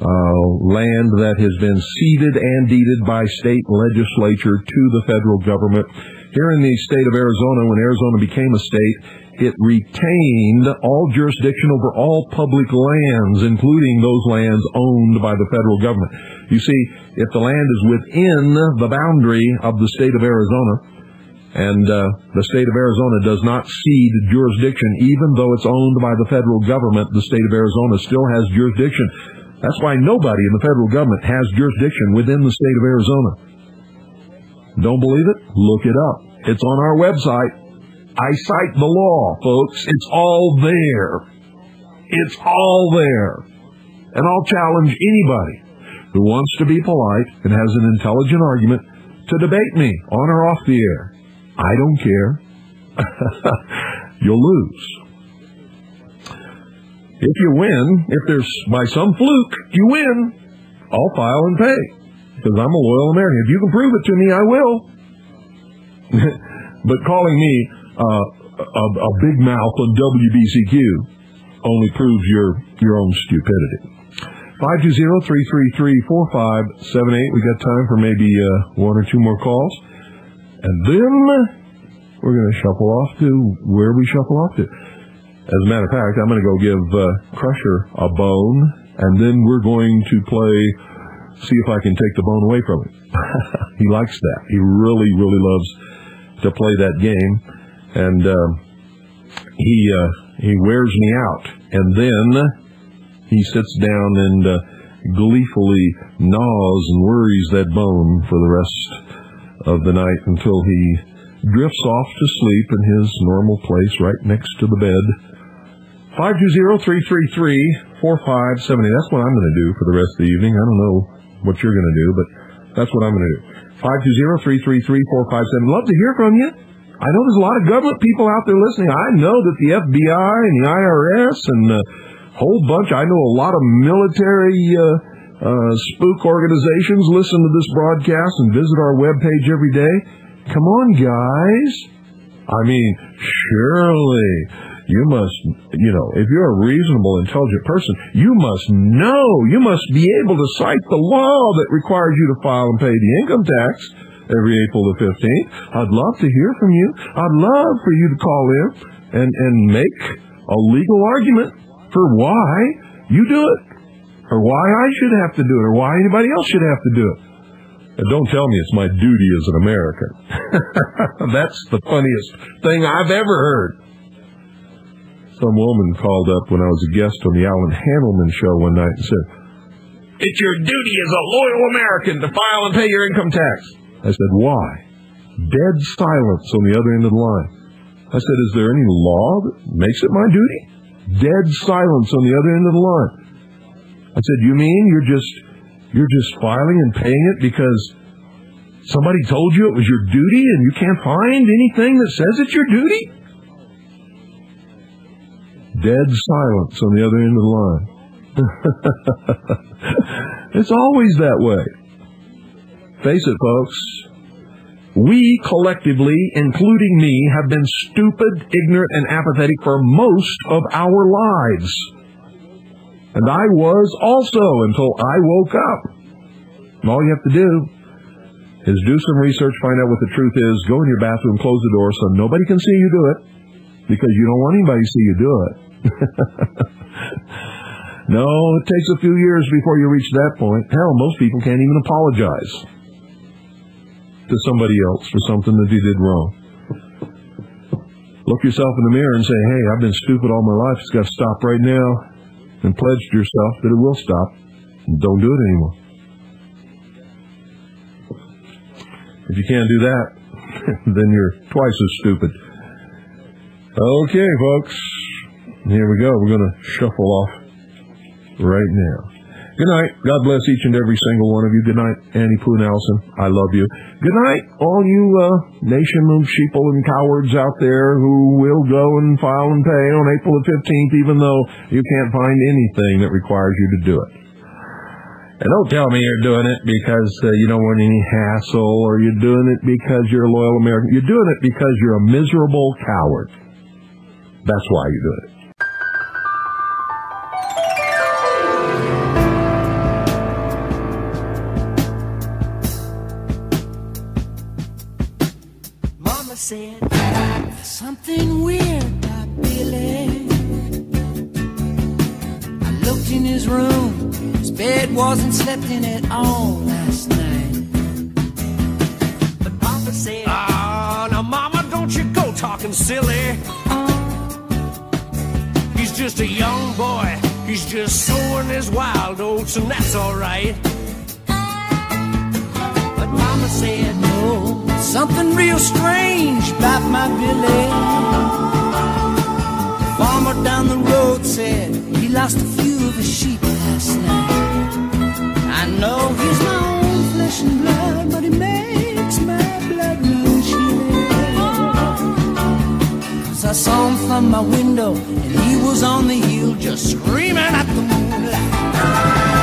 uh, land that has been ceded and deeded by state legislature to the federal government. Here in the state of Arizona, when Arizona became a state, it retained all jurisdiction over all public lands, including those lands owned by the federal government. You see, if the land is within the boundary of the state of Arizona, and uh, the state of Arizona does not cede jurisdiction, even though it's owned by the federal government, the state of Arizona still has jurisdiction. That's why nobody in the federal government has jurisdiction within the state of Arizona. Don't believe it? Look it up. It's on our website. I cite the law, folks. It's all there. It's all there. And I'll challenge anybody who wants to be polite and has an intelligent argument to debate me on or off the air. I don't care. You'll lose. If you win, if there's by some fluke you win, I'll file and pay because I'm a loyal American. If you can prove it to me, I will. but calling me uh, a, a big mouth on WBCQ only proves your your own stupidity. Five two zero three three three four five seven eight. We got time for maybe uh, one or two more calls, and then we're going to shuffle off to where we shuffle off to. As a matter of fact, I'm going to go give uh, Crusher a bone, and then we're going to play. See if I can take the bone away from him. he likes that. He really, really loves to play that game, and um, he uh, he wears me out. And then he sits down and uh, gleefully gnaws and worries that bone for the rest of the night until he drifts off to sleep in his normal place right next to the bed. 520-333-4570. That's what I'm going to do for the rest of the evening. I don't know what you're going to do, but that's what I'm going to do. 520-333-4570. Love to hear from you. I know there's a lot of government people out there listening. I know that the FBI and the IRS and a whole bunch, I know a lot of military uh, uh, spook organizations listen to this broadcast and visit our webpage every day. Come on, guys. I mean, surely you must, you know, if you're a reasonable, intelligent person, you must know, you must be able to cite the law that requires you to file and pay the income tax every April the 15th. I'd love to hear from you. I'd love for you to call in and, and make a legal argument for why you do it, or why I should have to do it, or why anybody else should have to do it. And don't tell me it's my duty as an American. That's the funniest thing I've ever heard. Some woman called up when I was a guest on the Alan Handelman show one night and said, It's your duty as a loyal American to file and pay your income tax. I said, Why? Dead silence on the other end of the line. I said, Is there any law that makes it my duty? Dead silence on the other end of the line. I said, You mean you're just you're just filing and paying it because somebody told you it was your duty and you can't find anything that says it's your duty? Dead silence on the other end of the line. it's always that way. Face it, folks. We collectively, including me, have been stupid, ignorant, and apathetic for most of our lives. And I was also until I woke up. And all you have to do is do some research, find out what the truth is, go in your bathroom, close the door so nobody can see you do it because you don't want anybody to see you do it. no, it takes a few years before you reach that point. Hell, most people can't even apologize to somebody else for something that you did wrong. Look yourself in the mirror and say, hey, I've been stupid all my life. It's got to stop right now. And pledge to yourself that it will stop. Don't do it anymore. If you can't do that, then you're twice as stupid. Okay, folks. Here we go. We're going to shuffle off right now. Good night. God bless each and every single one of you. Good night, Annie Pooh Nelson. I love you. Good night, all you uh, nation of sheeple and cowards out there who will go and file and pay on April the 15th, even though you can't find anything that requires you to do it. And don't tell me you're doing it because uh, you don't want any hassle or you're doing it because you're a loyal American. You're doing it because you're a miserable coward. That's why you're doing it. Said "There's something weird about Billy. I looked in his room, his bed wasn't slept in at all last night. But Papa said, Ah, now, Mama, don't you go talking silly. He's just a young boy. He's just sowing his wild oats, and that's all Mama said, no, something real strange about my Billy. The farmer down the road said he lost a few of his sheep last night. I know he's my own flesh and blood, but he makes my blood run chilly. Cause I saw him from my window, and he was on the hill just screaming at the moonlight.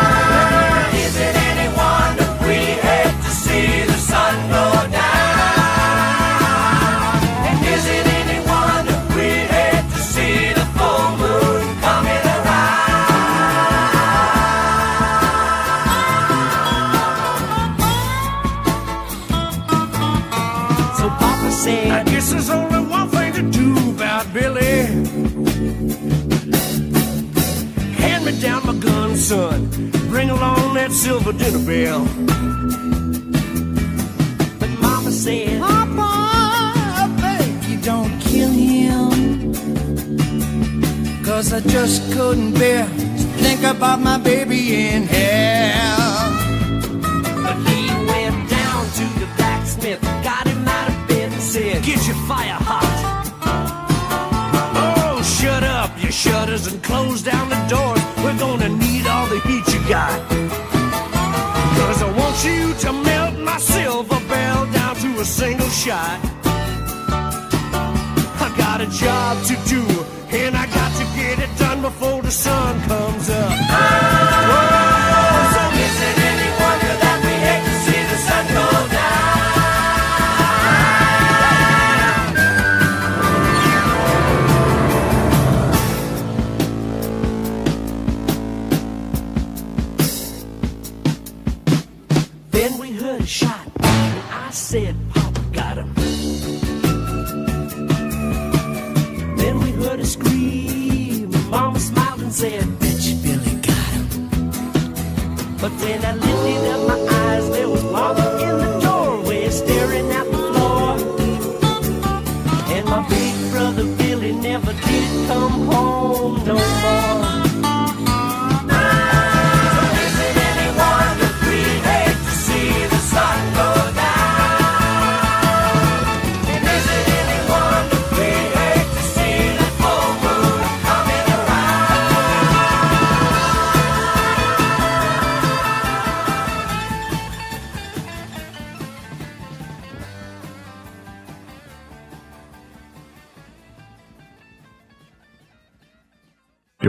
Silver dinner bell. But Mama said, Papa, I beg you don't kill him. Cause I just couldn't bear to think about my baby in hell. But he went down to the blacksmith, got him out of bed and said, Get your fire hot. Oh, shut up, your shutters, and close down the doors. We're gonna need all the heat you got. You to melt my silver bell down to a single shot. I got a job to do, and I got to get it done before the sun comes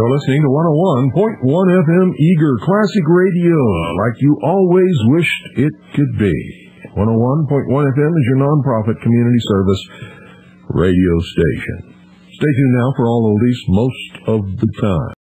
You're listening to 101.1 FM Eager Classic Radio, like you always wished it could be. 101.1 FM is your nonprofit community service radio station. Stay tuned now for all oldies most of the time.